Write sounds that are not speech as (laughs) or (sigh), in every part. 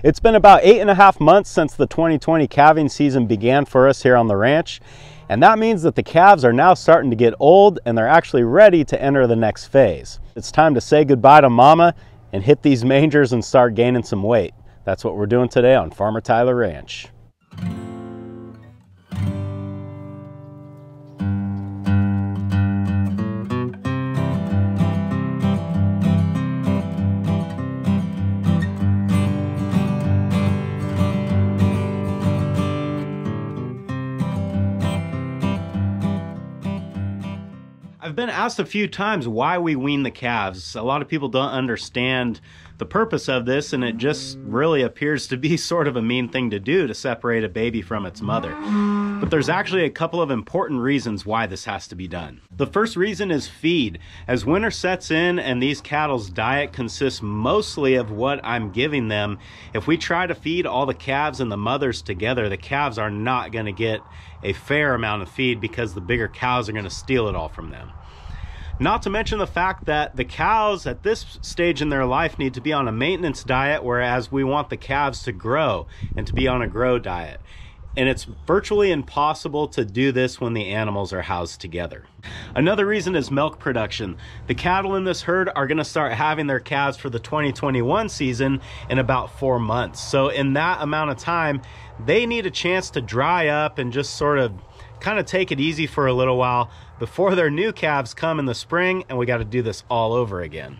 It's been about eight and a half months since the 2020 calving season began for us here on the ranch. And that means that the calves are now starting to get old and they're actually ready to enter the next phase. It's time to say goodbye to mama and hit these mangers and start gaining some weight. That's what we're doing today on Farmer Tyler Ranch. I've been asked a few times why we wean the calves. A lot of people don't understand the purpose of this, and it just really appears to be (laughs) sort of a mean thing to do to separate a baby from its mother. But there's actually a couple of important reasons why this has to be done. The first reason is feed. As winter sets in and these cattle's diet consists mostly of what I'm giving them, if we try to feed all the calves and the mothers together, the calves are not going to get a fair amount of feed because the bigger cows are going to steal it all from them. Not to mention the fact that the cows at this stage in their life need to be on a maintenance diet, whereas we want the calves to grow and to be on a grow diet. And it's virtually impossible to do this when the animals are housed together. Another reason is milk production. The cattle in this herd are going to start having their calves for the 2021 season in about four months. So, in that amount of time, they need a chance to dry up and just sort of kind of take it easy for a little while before their new calves come in the spring and we got to do this all over again.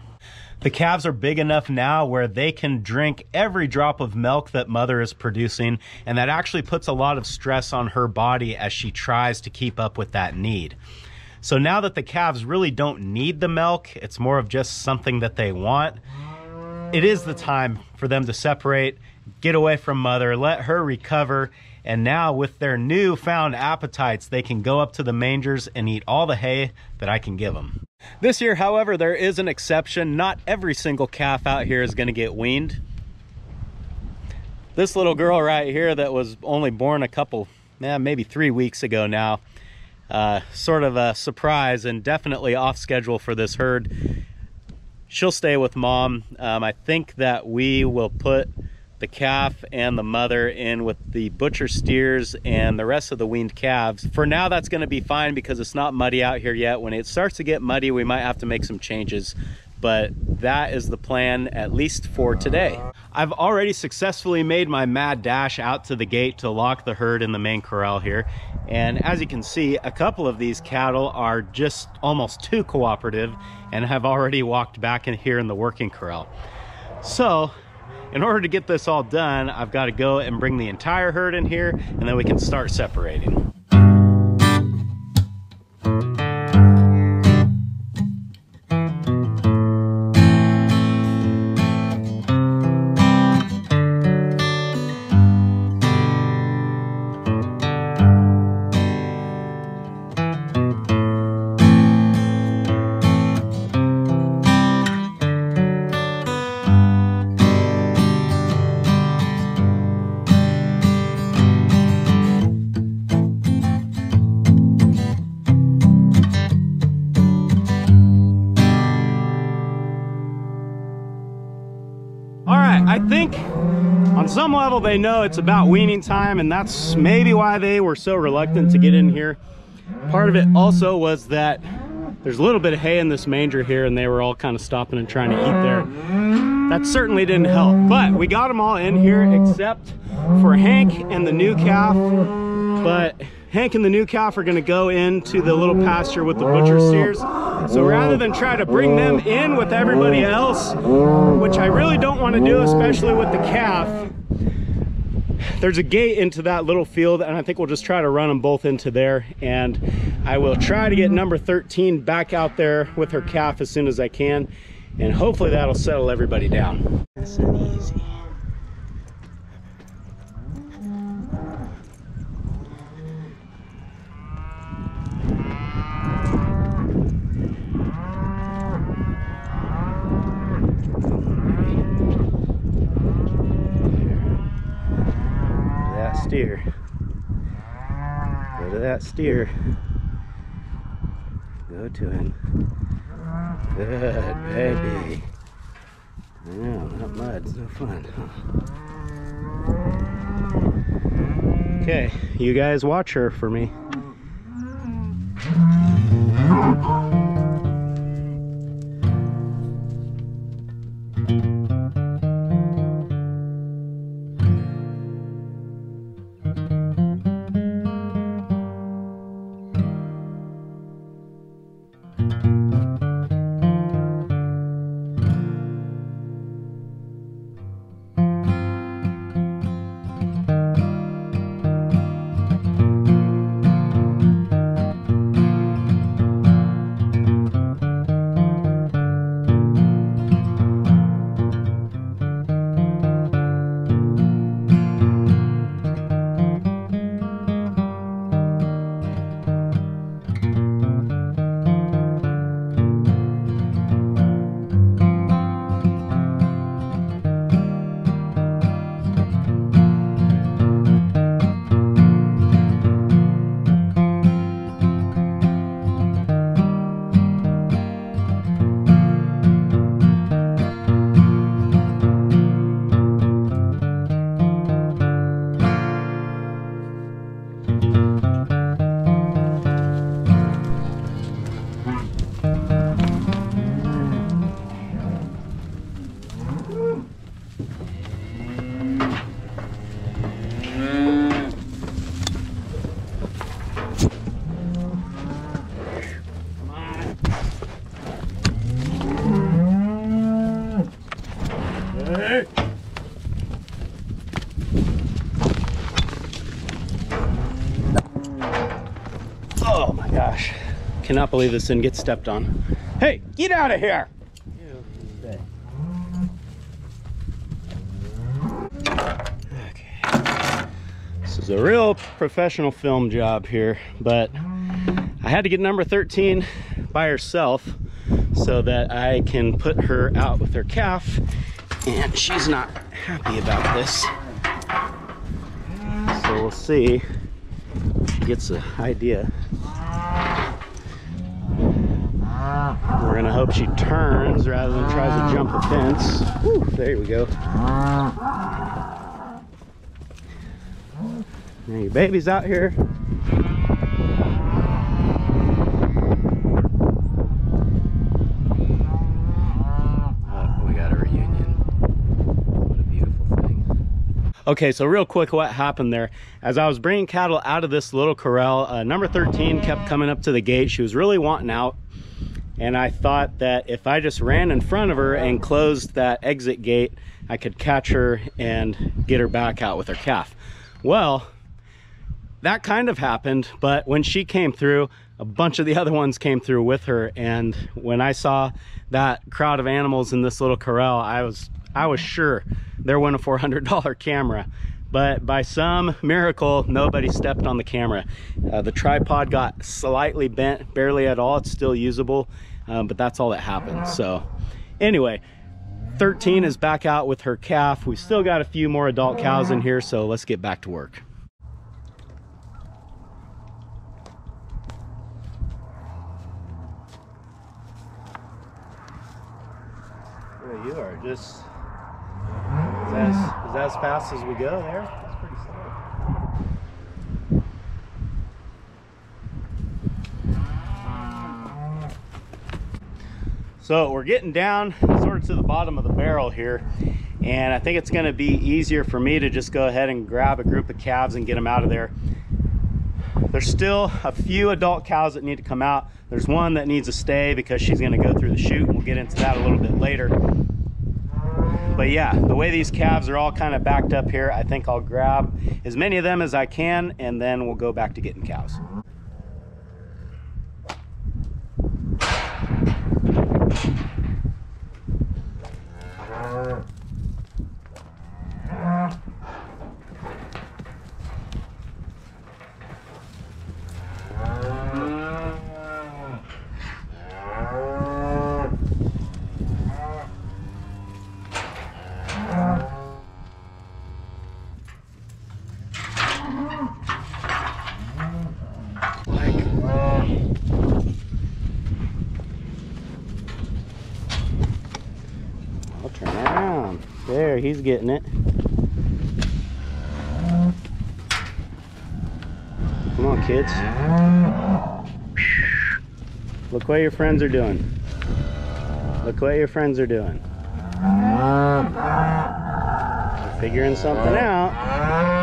The calves are big enough now where they can drink every drop of milk that mother is producing, and that actually puts a lot of stress on her body as she tries to keep up with that need. So now that the calves really don't need the milk, it's more of just something that they want, it is the time for them to separate, get away from mother, let her recover, and now with their newfound appetites, they can go up to the mangers and eat all the hay that I can give them. This year, however, there is an exception. Not every single calf out here is gonna get weaned. This little girl right here that was only born a couple, eh, maybe three weeks ago now, uh, sort of a surprise and definitely off schedule for this herd. She'll stay with mom. Um, I think that we will put the calf and the mother in with the butcher steers and the rest of the weaned calves. For now, that's gonna be fine because it's not muddy out here yet. When it starts to get muddy, we might have to make some changes, but that is the plan, at least for today. I've already successfully made my mad dash out to the gate to lock the herd in the main corral here. And as you can see, a couple of these cattle are just almost too cooperative and have already walked back in here in the working corral. So in order to get this all done, I've got to go and bring the entire herd in here and then we can start separating. I think on some level they know it's about weaning time and that's maybe why they were so reluctant to get in here. Part of it also was that there's a little bit of hay in this manger here and they were all kind of stopping and trying to eat there. That certainly didn't help, but we got them all in here except for Hank and the new calf. But Hank and the new calf are gonna go into the little pasture with the butcher steers. So rather than try to bring them in with everybody else, which I really don't wanna do, especially with the calf, there's a gate into that little field and I think we'll just try to run them both into there and I will try to get number 13 back out there with her calf as soon as I can and hopefully that'll settle everybody down. Easy. steer. Go to that steer. Go to him. Good baby. I know, that mud's no fun, huh? Okay, you guys watch her for me. Gosh. Cannot believe this didn't get stepped on. Hey, get out of here! Okay. This is a real professional film job here, but I had to get number 13 by herself so that I can put her out with her calf, and she's not happy about this. So we'll see She gets the idea. We're gonna hope she turns rather than tries to jump the fence. Whew, there we go. Now your baby's out here. Oh, we got a reunion. What a beautiful thing. Okay, so real quick, what happened there? As I was bringing cattle out of this little corral, uh, number 13 kept coming up to the gate. She was really wanting out. And I thought that if I just ran in front of her and closed that exit gate, I could catch her and get her back out with her calf. Well, that kind of happened, but when she came through, a bunch of the (laughs) other ones came through with her. And when I saw that crowd of animals in this little corral, I was I was sure there went a $400 (laughs) camera. But by some miracle, nobody stepped on the camera. Uh, the tripod got slightly bent, barely at all. It's still usable, um, but that's all that happened. So anyway, 13 is back out with her calf. We've still got a few more adult cows in here, so let's get back to work. You are, just is that as fast as we go there? So we're getting down sort of to the bottom of the barrel here and I think it's going to be easier for me to just go ahead and grab a group of calves and get them out of there. There's still a few adult cows that need to come out. There's one that needs to stay because she's going to go through the chute. We'll get into that a little bit later. But yeah, the way these calves are all kind of backed up here, I think I'll grab as many of them as I can and then we'll go back to getting cows. I'll There, he's getting it. Come on, kids. Look what your friends are doing. Look what your friends are doing. They're figuring something out.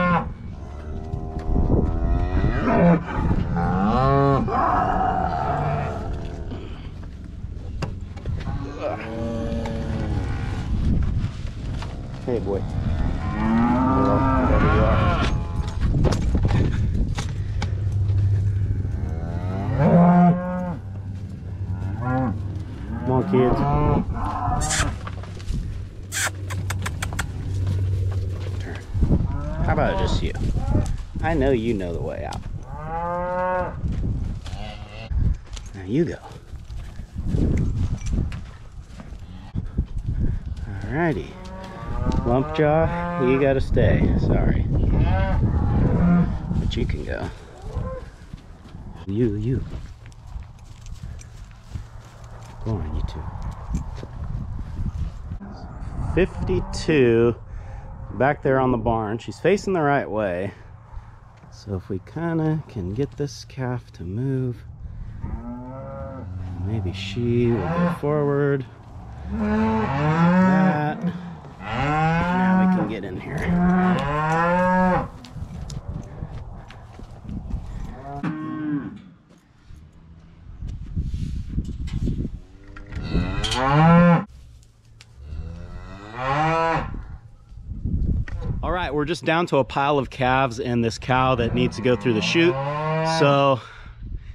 Hey, boy. Come on, kids. Turn. How about just you? I know you know the way out. Now you go. Alrighty. Lumpjaw, you gotta stay. Sorry. But you can go. You, you. Go on, you two. 52 back there on the barn. She's facing the right way. So if we kind of can get this calf to move, maybe she will go forward. That. Now we can get in here. All right, we're just down to a pile of calves and this cow that needs to go through the chute. So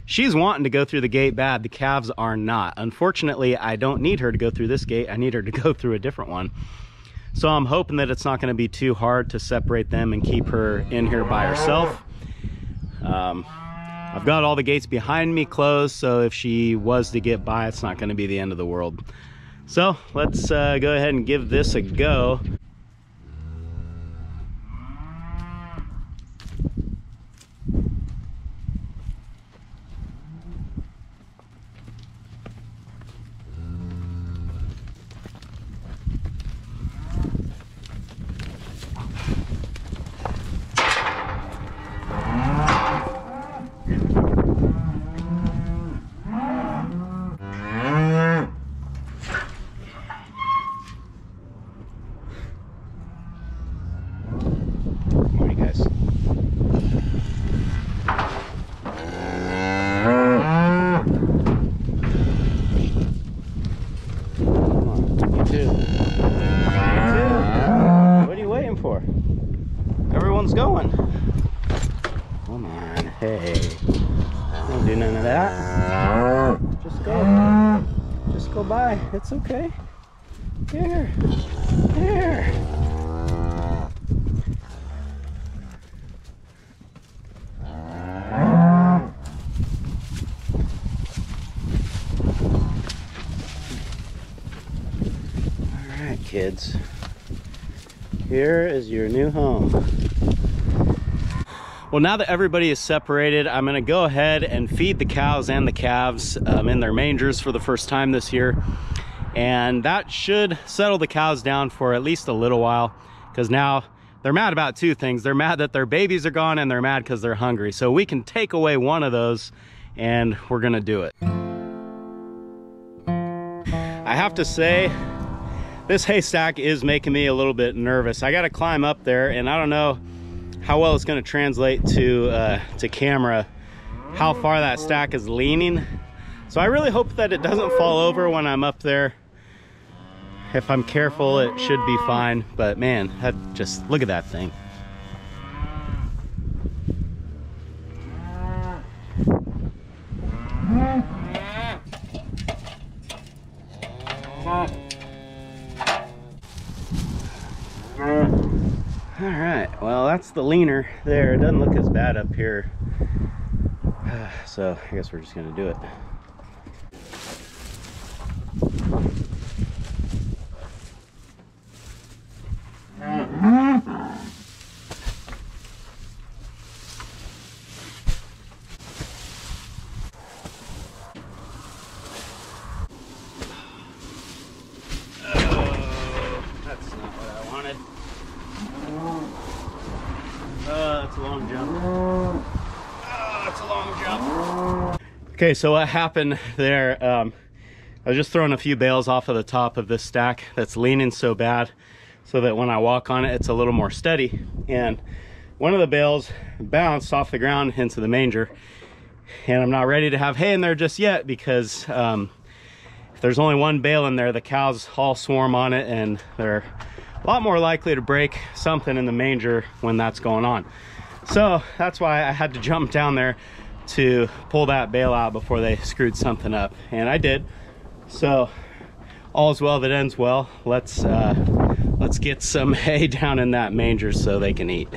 she's wanting to go through the gate bad. The calves are not. Unfortunately, I don't need her to go through this gate. I need her to go through a different one. So I'm hoping that it's not going to be too hard to separate them and keep her in here by herself. Um, I've got all the gates behind me closed, so if she was to get by, it's not going to be the end of the world. So let's uh, go ahead and give this a go. Morning, guys. Come on, you two. Two. What are you waiting for? Everyone's going. Come on, hey. Don't do none of that. Just go. Just go by. It's okay. Here. Here. All right, kids. Here is your new home. Well, now that everybody is separated, I'm gonna go ahead and feed the cows and the calves um, in their mangers for the first time this year. And that should settle the cows down for at least a little while because now they're mad about two things. They're mad that their babies are gone and they're mad because they're hungry. So we can take away one of those and we're gonna do it. I have to say, this haystack is making me a little bit nervous. I gotta climb up there and I don't know how well it's gonna translate to, uh, to camera, how far that stack is leaning. So I really hope that it doesn't fall over when I'm up there. If I'm careful, it should be fine. But man, that just, look at that thing. All right, well, that's the leaner there. It doesn't look as bad up here. (sighs) So I guess we're just gonna do it. Oh, that's not what I wanted. Oh, that's a long jump. Oh, that's a long jump. Okay, so what happened there, um, I was just throwing a few bales off of the top of this stack that's leaning so bad so that when I walk on it, it's a little more steady. And one of the bales bounced off the ground into the manger. And I'm not ready to have hay in there just yet because um, if there's only one bale in there, the cows all swarm on it and they're a lot more likely to break something in the manger when that's going on. So that's why I had to jump down there to pull that bale out before they screwed something up. And I did. So all's well that ends well. Let's uh, let's get some (laughs) hay down in that manger so they can eat.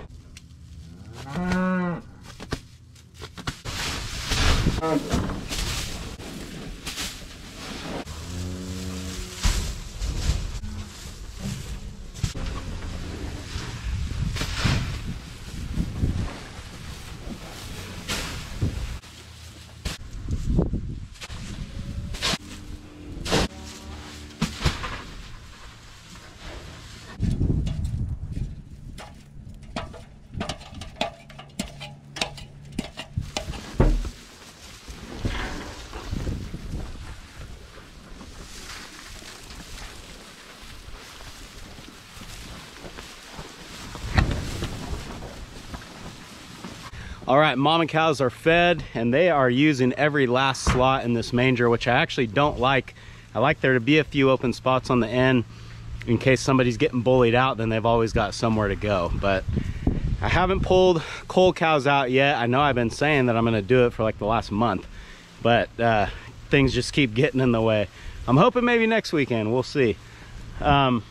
All right, mama cows are fed and they are using every last slot in this manger, which I actually don't like. I like there to be a few open spots on the end in case somebody's getting bullied out, then they've always got somewhere to go. But I haven't pulled cold cows out yet. I know I've been saying that I'm gonna do it for like the last month, but uh, things just keep getting in the way. I'm hoping maybe next weekend, we'll see. Um,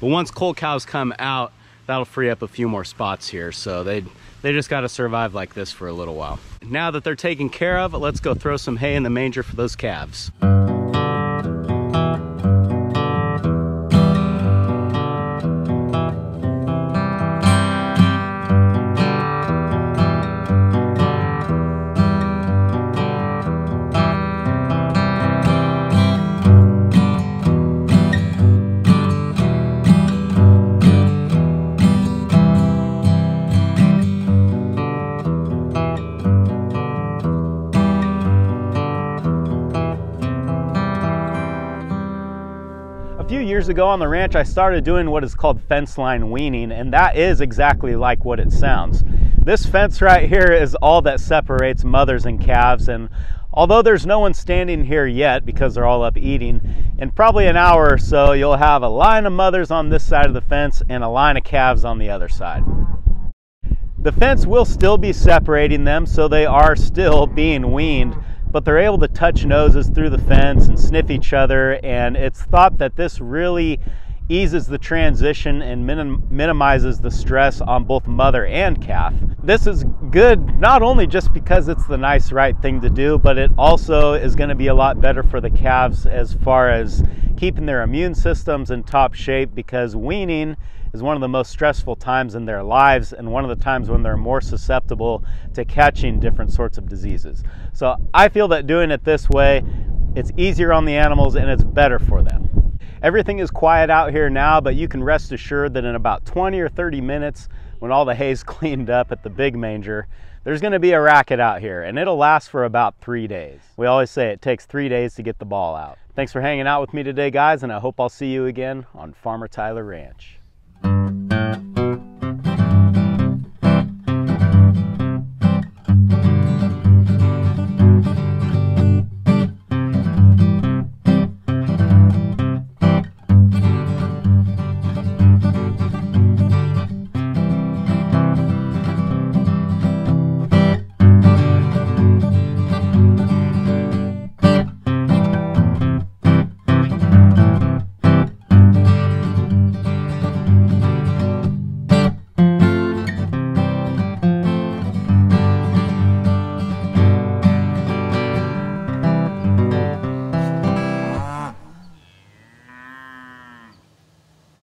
but once cold cows come out, that'll free up a few more spots here. So they they just got to survive like this for a little while. Now that they're taken care of, let's go throw some hay in the manger for those calves. Ago on the ranch, I started doing what is called fence line weaning, and that is exactly like what it sounds. This fence right here is all that separates mothers and calves, and although there's no one standing here yet because they're all up eating, in probably an hour or so, you'll have a line of mothers on this side of the fence and a line of calves on the other side. The fence will still be separating them, so they are still being weaned, but they're able to touch noses through the fence and sniff each other. And it's thought that this really eases the transition and minim minimizes the stress on both mother and calf. This is good not only just because it's the nice right thing to do, but it also is going to be a lot better for the calves as far as keeping their immune systems in top shape because weaning is one of the most stressful times in their lives and one of the times when they're more susceptible to catching different sorts of diseases. So I feel that doing it this way, it's easier on the animals and it's better for them. Everything is quiet out here now, but you can rest assured that in about 20 or 30 minutes, when all the hay's (laughs) cleaned up at the big manger, there's gonna be a racket out here and it'll last for about three days. We always say it takes three days to get the bawl out. Thanks for hanging out with me today, guys, and I hope I'll see you again on Farmer Tyler Ranch. Thank you.